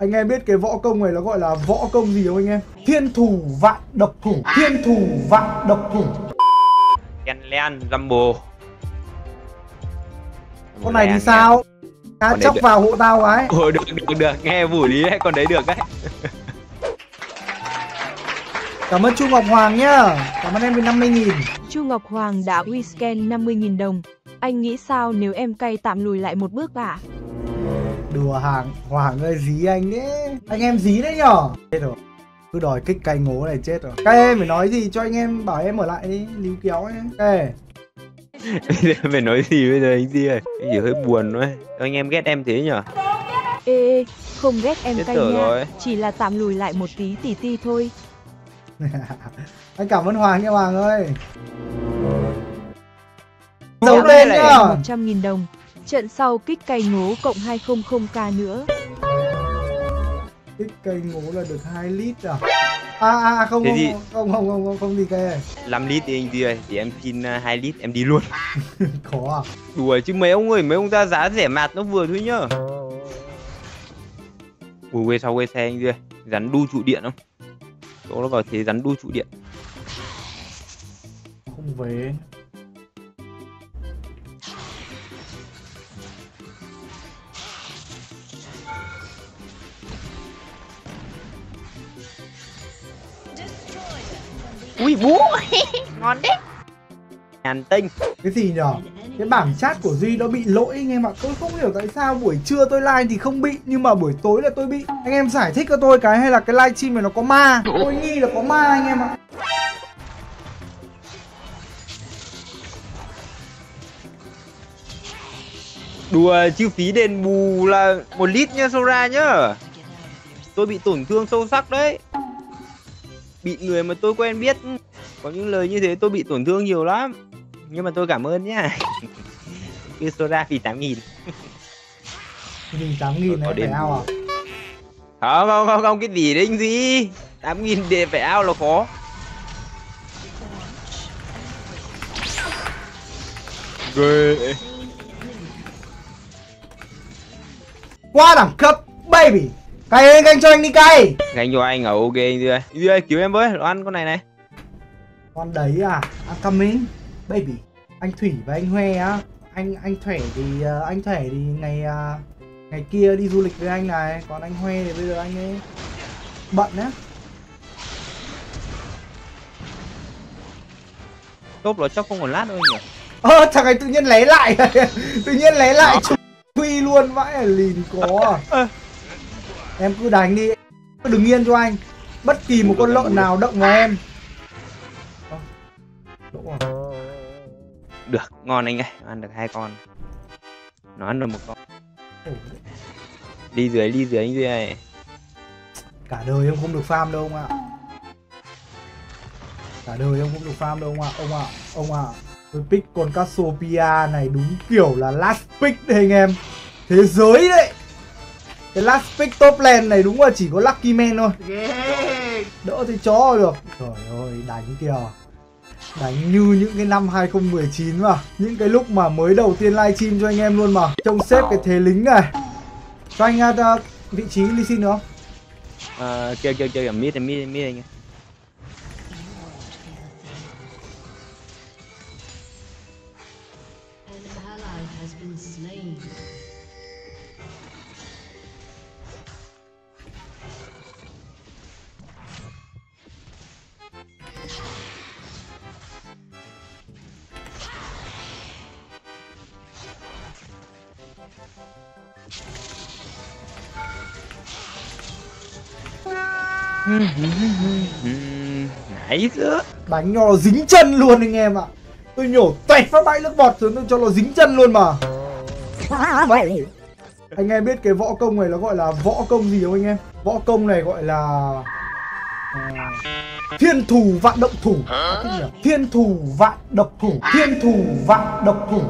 Anh em biết cái võ công này nó gọi là võ công gì không anh em? Thiên thủ vạn độc thủ Thiên thủ vạn độc thủ. Kenlen Rumble Con này thì sao? Cá chóc vào hộ tao cái Ồ được được được nghe vũ lý đấy con đấy được đấy. Cảm ơn Chu Ngọc Hoàng nhá. Cảm ơn em vì 50 nghìn. Chu Ngọc Hoàng đã WeScan 50.000 đồng. Anh nghĩ sao nếu em cay tạm lùi lại một bước ạ? Đùa hàng Hoàng ơi dí anh đấy Anh em dí đấy nhở? Chết rồi. Cứ đòi kích cây ngố này chết rồi. Các em phải nói gì cho anh em bảo em ở lại đi Líu kéo ấy. Ê. Bây giờ phải nói gì bây giờ anh Di ơi? Anh chỉ hơi buồn thôi anh em ghét em thế nhở? Ê ê, không ghét em cay nha, rồi. chỉ là tạm lùi lại một tí tỉ ti thôi. Anh cảm ơn Hoàng nha Hoàng ơi. Giấu ơn lên nhá. 100.000 đồng. Trận sau kích cay ngố cộng 200k nữa. Kích cây ngố là được 2 lít à? À à không Thế không, thì- không không không không không gì cây 5 lít đi anh Di ơi Thì em xin uh, 2 lít em đi luôn. Khó à? Đùa chứ mấy ông ơi Mấy ông ra giá rẻ mạt nó vừa thôi nhá. Ui quê sau quê xe anh Di ơi Rắn đu trụ điện không? Chỗ nó vào thế rắn đu trụ điện. Không về Ui bú. Ngon đấy. Nhàn tinh. Cái gì nhở? Cái bảng chat của Duy nó bị lỗi anh em ạ. Tôi không hiểu tại sao buổi trưa tôi live thì không bị Nhưng mà buổi tối là tôi bị. Anh em giải thích cho tôi cái hay là cái live stream này nó có ma? Tôi nghi là có ma anh em ạ. Đùa chi phí đền bù là một lít nha Sora nhá. Tôi bị tổn thương sâu sắc đấy Bị người mà tôi quen biết Có những lời như thế tôi bị tổn thương nhiều lắm. Nhưng mà tôi cảm ơn nhá. Cái Sora phí 8 nghìn. Thì 8 nghìn Có này phải ao à? Không không không không cái gì đấy anh gì 8 nghìn để phải ao là khó. Ghê. Qua đẳng cấp baby Cay ơi canh cho anh đi cay. Gánh cho anh ở ok anh ơi. Duy ơi cứu em với nó ăn con này này. Con đấy à I'm coming baby Anh Thủy và anh Huê á. Anh anh Thủy thì ờ, anh Thủy thì ngày ờ, ngày kia đi du lịch với anh này. Còn anh Huê thì bây giờ anh ấy bận á. Tốt nó chắc không còn lát đâu anh nhỉ? Ơ thằng này tự nhiên lấy lại. Tự nhiên lấy lại Quy luôn vãi lìn có à. Em cứ đánh đi. Đừng yên cho anh. Bất kỳ một con lợn nào động vào em. Được ngon anh ơi. Ăn được hai con. Nó ăn được một con. Đi dưới đi dưới anh ơi Cả đời em không được farm đâu ông ạ. Cả đời em không được farm đâu ông ạ. Ông ạ Ông ạ. Tôi pick con Cassiopeia này đúng kiểu là last pick đấy anh em. Thế giới đấy Cái last pick top lane này đúng là chỉ có Lucky Man thôi. Đỡ thì chó được. Trời ơi đánh kìa. Đánh như những cái năm 2019 mà. Những cái lúc mà mới đầu tiên livestream cho anh em luôn mà. Trông xếp cái thế lính này. Cho anh uh, vị trí Lee Sin được không? Ờ, kêu kêu kêu mid mid mid anh Nãy nữa Đánh cho nó dính chân luôn anh em ạ. Tôi nhổ tuẹt phát bãi nước bọt rồi tôi cho nó dính chân luôn mà. Anh em biết cái võ công này nó gọi là võ công gì không anh em? Võ công này gọi là à, Thiên thủ vạn động thủ. Thiên thủ vạn độc thủ. Thiên thủ vạn độc thủ.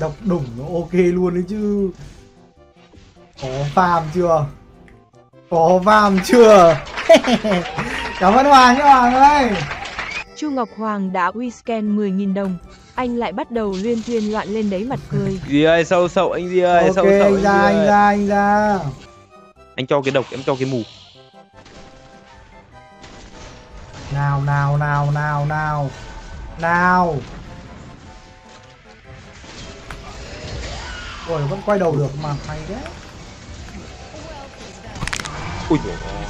Độc đủng nó ok luôn đấy chứ Có farm chưa? Có farm chưa? Cảm ơn Hoàng nhé Hoàng ơi Chu Ngọc Hoàng đã WeScan 10.000 đồng. Anh lại bắt đầu luyên thuyên loạn lên đấy mặt cười. Duy ơi sâu sậu anh Duy ơi Ok sâu sậu anh ra Duy anh ra anh ra anh cho cái độc em cho cái mù nào nào nào nào nào nào ôi vẫn quay đầu được mà hay đấy ui dồi ôi.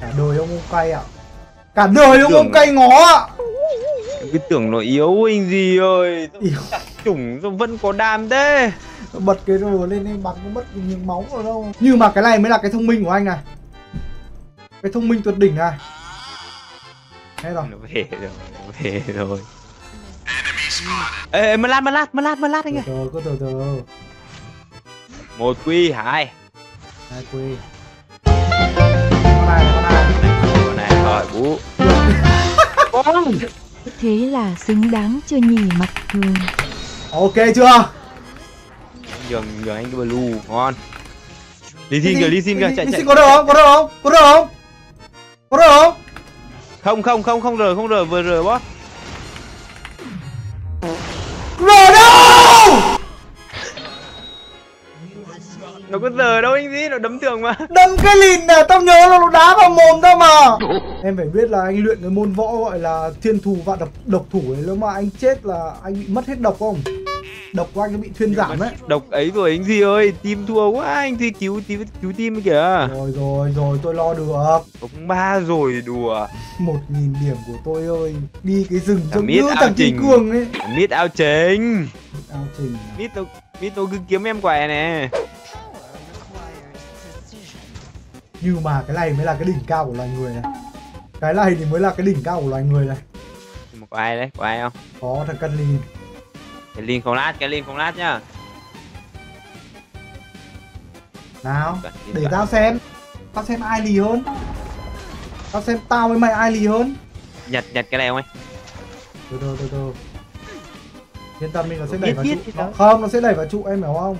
cả đời ông ông cay ạ. Cả đời ông Tưởng- ông cay ngó ạ. Em cứ tưởng nó yếu anh gì ơi. Yếu. chủng sao vẫn có đam thế. Bật cái rồi lên em bắn không mất miếng máu rồi đâu. Nhưng mà cái này mới là cái thông minh của anh này. Cái thông minh tuyệt đỉnh này. Thế rồi. Nó về rồi nó về rồi ê ê, mà lát mà lát mà lát mà lát anh ơi. Từ cứ từ từ. Một quy hai. Hai quy. Con này con này con này hỏi bú con Thế là xứng đáng cho nhỉ mặt thường. ok chưa? Nhường nhường anh cái blue ngon đi xin kìa đi xin kìa chạy chạy. Có được không? Có được không? Có được không? Có được không? Không không không không rời không rời vừa rời boss có giờ đâu anh gì nó đấm tường mà. Đâm cái lìn này tao nhớ là nó đá vào mồm tao mà. Em phải biết là anh luyện cái môn võ gọi là thiên thù và độc độc thủ ấy nếu mà anh chết là anh bị mất hết độc không? Độc của anh bị thuyên giảm đấy độc ấy rồi anh gì ơi team thua quá anh thì cứu cứu cứu team kìa. Rồi rồi rồi tôi lo được. Độc ba rồi đùa. Một nghìn điểm của tôi ơi đi cái rừng như ao thằng. Kim Cương ấy. Mít ao trình. Ao trình mít tôi mít tôi cứ kiếm em quẻ nè nhưng mà cái này mới là cái đỉnh cao của loài người này. Cái này thì mới là cái đỉnh cao của loài người này. Nhưng mà có ai đấy có ai không? Có thằng cân lìn cái link không lát cái link không lát nhá. Nào để tao xem. Tao xem ai lì hơn. Tao xem tao với mày ai lì hơn. Nhặt nhặt cái này không anh từ từ từ từ yên tâm đi nó sẽ đẩy vào trụ. nó, không nó sẽ đẩy vào trụ em hiểu không?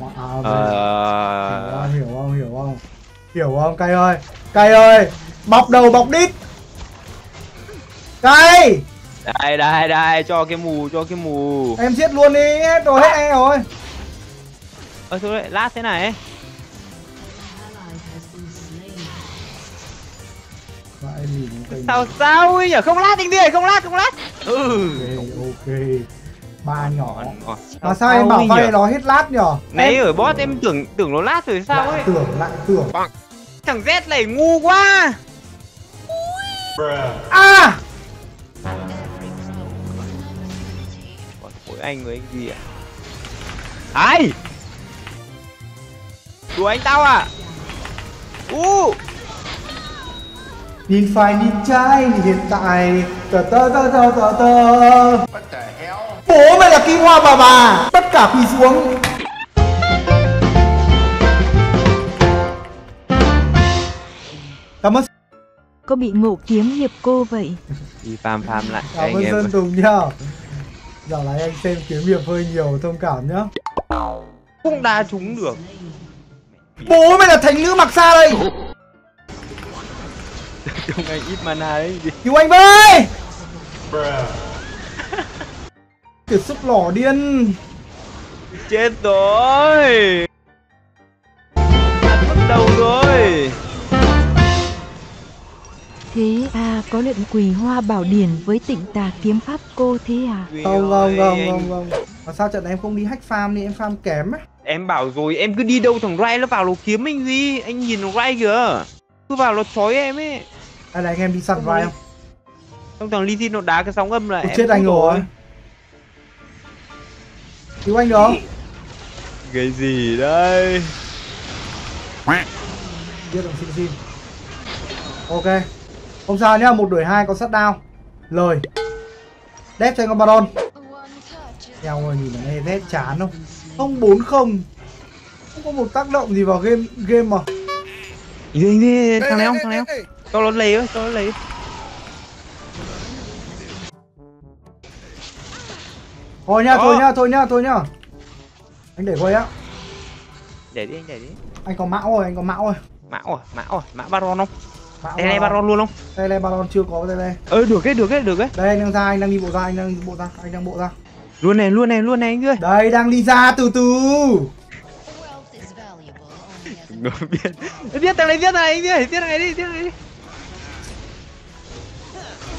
Mà- à, vậy. ờ. hiểu không hiểu không hiểu không cay ơi cay ơi bọc đầu bọc đít. Cay. Đây đây đây cho cái mù cho cái mù. Em giết luôn đi hết rồi hết e rồi. Ơ thôi đấy lát thế này ấy. sao sao ấy nhở không lát anh đi không lát không lát. Ừ ok ok ba nhỏ. Mà sao em bảo vay nó hết lát nhở? Nãy Em ở boss em tưởng tưởng nó lát rồi sao ấy? tưởng lại tưởng. Thằng Z này ngu quá. À! Còn mỗi anh với anh gì à? Ai? Đùa anh tao à? U! Nhìn phải nhìn trái hiện tại. Tờ tờ tờ tờ tờ tờ bố mày là kim hoa bà bà. Tất cả quỳ xuống. Cảm ơn. Có bị ngộ kiếm hiệp cô vậy? đi farm farm lại cảm anh ơn em sơn tùng nhá. Dạo này anh xem kiếm hiệp hơi nhiều thông cảm nhá. Không đá trúng được. Bố mày là thánh nữ mặc xa đây? Trông anh ít mana đấy cứu anh với kiệt sức lỏ điên. Chết rồi. Mất đầu rồi. Thế à, có luyện quỳ hoa bảo điển với tịnh tà kiếm pháp cô thế à? Không không không không không mà sao trận này em không đi hack farm đi? Em farm kém ấy em bảo rồi em cứ đi đâu thằng Rai nó vào nó kiếm anh gì anh nhìn thằng Rai kìa. Cứ vào nó chói em ấy. Hay là anh em đi săn đi. không? Xong thằng Lee nó đá cái sóng âm là Ôi, em chết anh không rồi cứu anh được không cái gì đây? Giết đồng xin xin. Ok. Không sao nhá một đuổi hai có sát đao. Lời. Đép cho anh con baron. Eo ơi nhìn này rét chán không? Không bốn không. Không có một tác động gì vào game game mà. Gì anh đi thằng này không thằng này không? cho nó lấy ơi cho nó lấy thôi nhá Đó. thôi nhá thôi nhá thôi nhá. Anh để quay á để đi anh để đi. Anh có mão rồi anh có mão rồi. Mão à mão à mão baron không? Mão đây đây baron luôn không? Đây đây baron chưa có đây đây ơ được cái được cái được cái đây anh đang ra anh đang đi bộ ra anh đang bộ ra anh đang bộ ra. Luôn này luôn này luôn này anh ơi. Đây đang đi ra từ từ. Nó biết. Biết thằng này, biết thằng này, biết thằng này đi, biết thằng này đi.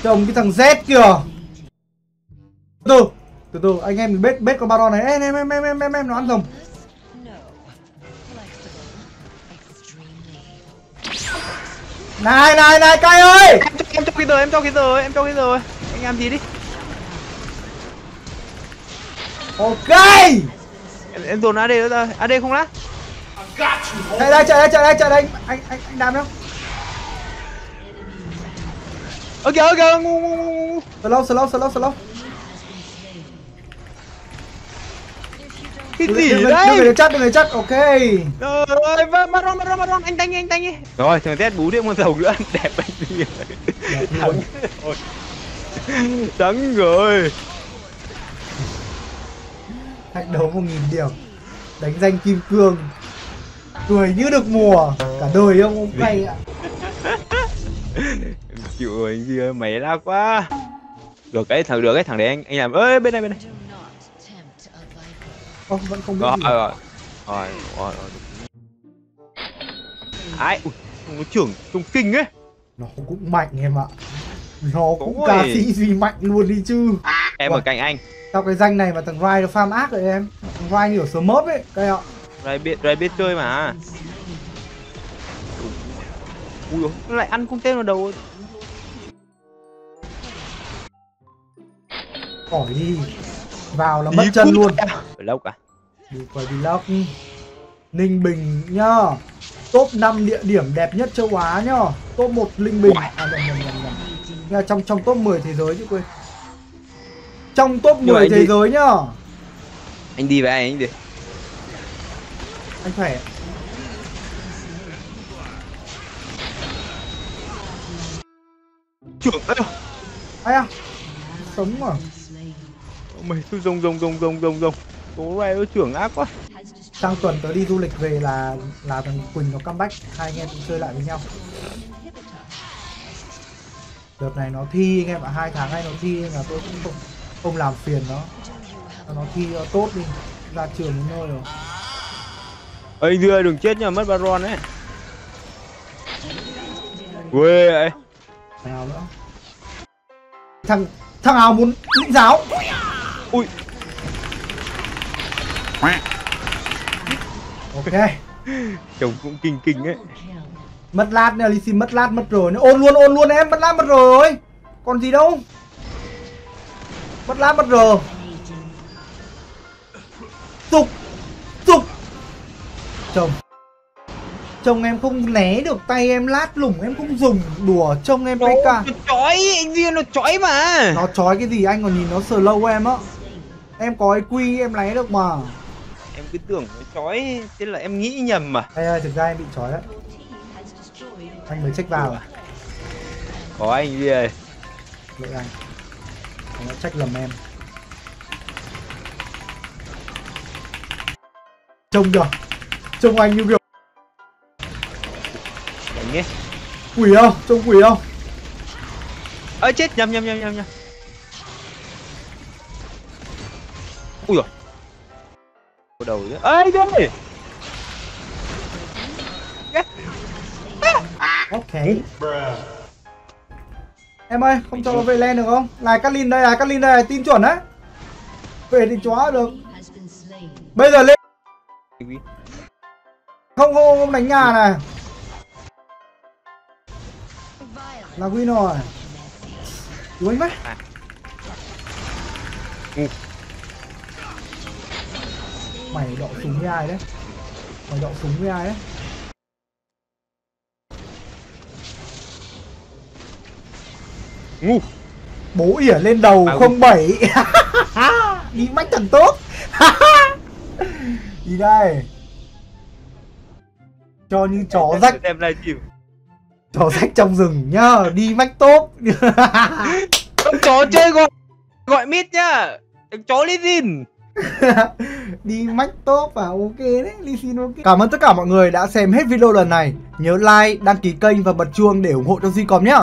Trông cái thằng Z kìa. Từ từ Từ anh em bết bết con Baron này. Em em em em em em, em nó ăn rồng. Này này này cay ơi! Em cho, em cho cái rồi, em cho cái rồi, em cho cái rồi Anh làm gì đi. Ok! Em, em dồn AD nữa rồi, AD không lát. Chạy đây chạy đây chạy đây chạy đây. Anh anh anh đam đâu kìa, ngu ngu ngu ngu. Slow slow slow slow Cái gì đừng- đừng đấy? để chắc đừng để chắc ok. Trời ơi, Baron, Baron, Baron, anh đánh đi, anh đánh đi. Rồi, thằng Z bú thêm một dầu nữa, đẹp anh đi. Thắng rồi. Thắng rồi Thách đấu 1000 điểm Đánh danh kim cương. Cười như được mùa Cả đời ông ông cay ạ. Chịu rồi anh ơi, mày la quá. Được cái thằng, được cái thằng đấy anh anh làm ơi bên này bên này Ô vẫn không biết Rồi, rồi, rồi. Rồi, rồi, rồi. Ai, ui, nó trưởng trông kinh ấy. Nó cũng mạnh em ạ. Nó cũng Ôi. ca sĩ gì mạnh luôn đi chứ. Em Uầy. ở cạnh anh. Sao cái danh này mà thằng Rai nó farm ác rồi em. Thằng Rai như ở Smurf ấy Cái ạ. Rai biết, Rai biết chơi mà. Ui dồi, lại ăn con tên vào đầu. Khỏi đi Vào là mất chân luôn. Lâu cả Đi vlog Ninh Bình nhá. Top 5 địa điểm đẹp nhất châu Á nhá. Top 1 Linh Bình. À nhầm nhầm nhầm nhầm. Nha, trong trong top 10 thế giới chứ quên. Trong top Nhưng mà 10 anh thế đi- giới nhá. Anh đi với anh, anh đi? Anh khỏe Trưởng ơi Ai à? Sống à. Mày cứ rồng rồng rồng rồng rồng rồng Số Rai nó trưởng ác quá. Sang tuần tớ đi du lịch về là là thằng Quỳnh nó comeback. Hai anh em cùng chơi lại với nhau. Đợt này nó thi anh em ạ. Hai tháng nay nó thi là tôi cũng không, không làm phiền nó. Nó thi cho tốt đi. Ra trường đến nơi rồi. Ê, anh ơi, đừng chết nhá, mất Baron ấy. Quê ấy. Nào nữa thằng thằng nào muốn lĩnh giáo Ui. Ok. Chồng cũng kinh kinh ấy. Mất lát nè Lisi mất lát mất rồi. Nữa ôn luôn ôn luôn em mất lát mất rồi. Còn gì đâu. Mất lát mất rồi. Tục tục chồng. Chồng em không né được tay em lát lủng em không dùng. Đùa trông em PK Nó chói, anh Duy nó chói mà. Nó chói cái gì anh còn nhìn nó slow em á em có quy em lấy được mà. Em cứ tưởng nó chói, thế là em nghĩ nhầm mà. Ê ơi, thực ra em bị chói đấy. Anh mới check vào. Có anh Duy ơi. Lỗi anh. Đã trách lầm em. Trông kìa. Trông anh như kiểu Đánh ấy quỷ không? Trông quỷ không? Ơ chết, nhầm nhầm nhầm nhầm nhầm Ui rồi đầu Ê anh Duy ok. Em ơi không cho nó về lên được không? Này cắt lin đây này cắt lin đây tin chuẩn đấy. Về thì chó được. Bây giờ lên. Không không không đánh nhà này. Là win rồi đuối. Ừ. mày đọ súng với ai đấy? Mày đọ súng với ai đấy? Ngu. Bố ỉa lên đầu À, không bảy. Đi mách thằng tốt. Đi đây. Cho như chó rách. Em livestream chó rách trong rừng nhá đi mách tốt. Chó chơi gọi Gọi mít nhá. Chó dìn đi mách top và ok đấy Ly ok. Cảm ơn tất cả mọi người đã xem hết video lần này. Nhớ like, đăng ký kênh và bật chuông để ủng hộ cho Zcom nhé